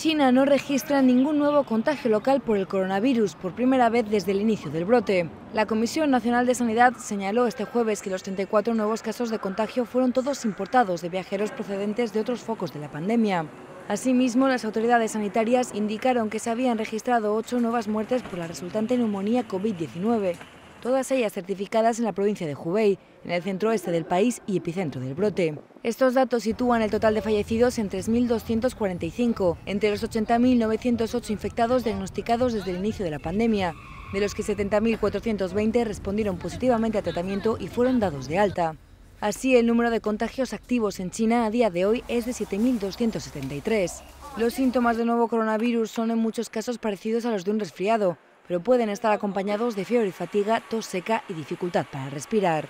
China no registra ningún nuevo contagio local por el coronavirus por primera vez desde el inicio del brote. La Comisión Nacional de Sanidad señaló este jueves que los 34 nuevos casos de contagio fueron todos importados de viajeros procedentes de otros focos de la pandemia. Asimismo, las autoridades sanitarias indicaron que se habían registrado ocho nuevas muertes por la resultante neumonía COVID-19 todas ellas certificadas en la provincia de Hubei, en el centro oeste del país y epicentro del brote. Estos datos sitúan el total de fallecidos en 3.245, entre los 80.908 infectados diagnosticados desde el inicio de la pandemia, de los que 70.420 respondieron positivamente a tratamiento y fueron dados de alta. Así, el número de contagios activos en China a día de hoy es de 7.273. Los síntomas del nuevo coronavirus son en muchos casos parecidos a los de un resfriado, pero pueden estar acompañados de fiebre y fatiga, tos seca y dificultad para respirar.